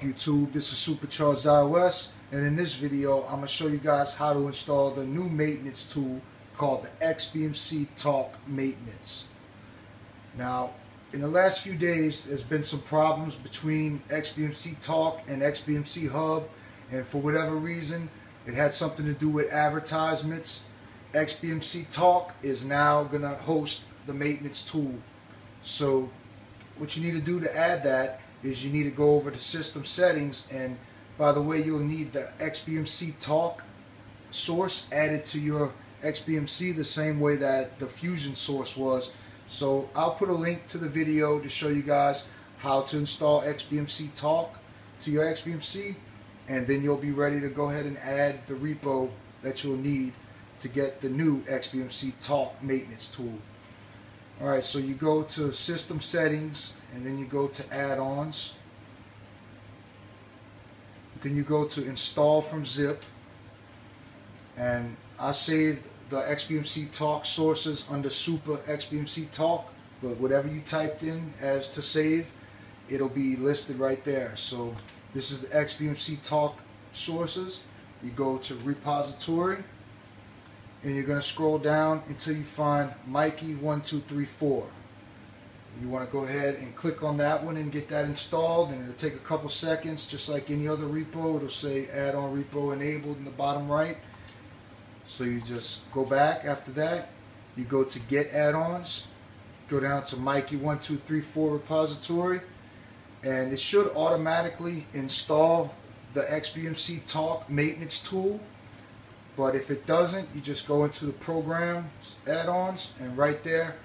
YouTube? This is Supercharged iOS and in this video I'm going to show you guys how to install the new maintenance tool called the XBMC Talk Maintenance. Now in the last few days there's been some problems between XBMC Talk and XBMC Hub and for whatever reason it had something to do with advertisements. XBMC Talk is now going to host the maintenance tool. So what you need to do to add that is you need to go over to system settings and by the way you'll need the XBMC talk source added to your XBMC the same way that the fusion source was. So I'll put a link to the video to show you guys how to install XBMC talk to your XBMC and then you'll be ready to go ahead and add the repo that you'll need to get the new XBMC talk maintenance tool alright so you go to system settings and then you go to add-ons. Then you go to install from zip. And I saved the XBMC talk sources under super XBMC talk but whatever you typed in as to save it'll be listed right there. So this is the XBMC talk sources. You go to repository and you're going to scroll down until you find Mikey1234 you want to go ahead and click on that one and get that installed and it'll take a couple seconds just like any other repo. It'll say add-on repo enabled in the bottom right. So you just go back after that. You go to get add-ons. Go down to Mikey1234 repository. And it should automatically install the XBMC Talk maintenance tool but if it doesn't you just go into the program add-ons and right there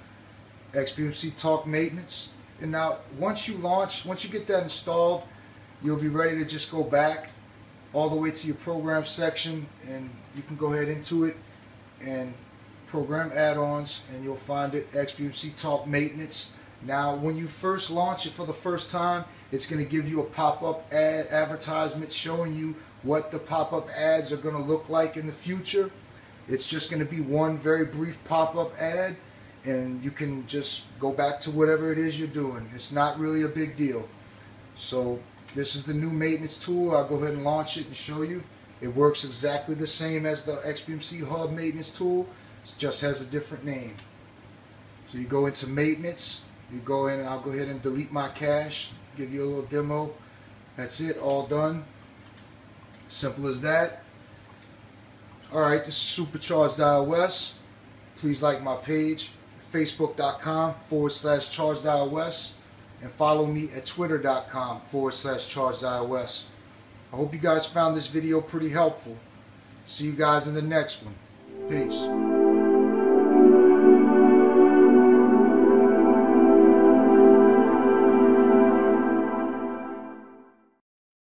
XBMC Talk Maintenance. And now once you launch, once you get that installed, you'll be ready to just go back all the way to your program section and you can go ahead into it and program add-ons and you'll find it XBMC Talk Maintenance. Now when you first launch it for the first time, it's going to give you a pop-up ad advertisement showing you what the pop-up ads are going to look like in the future. It's just going to be one very brief pop-up ad and you can just go back to whatever it is you're doing. It's not really a big deal. So this is the new maintenance tool. I'll go ahead and launch it and show you. It works exactly the same as the XBMC Hub maintenance tool. It just has a different name. So you go into maintenance. You go in and I'll go ahead and delete my cache. Give you a little demo. That's it. All done. Simple as that. Alright, this is Supercharged iOS. Please like my page facebook.com forward slash charged iOS and follow me at twitter.com forward slash charged iOS. I hope you guys found this video pretty helpful. See you guys in the next one. Peace.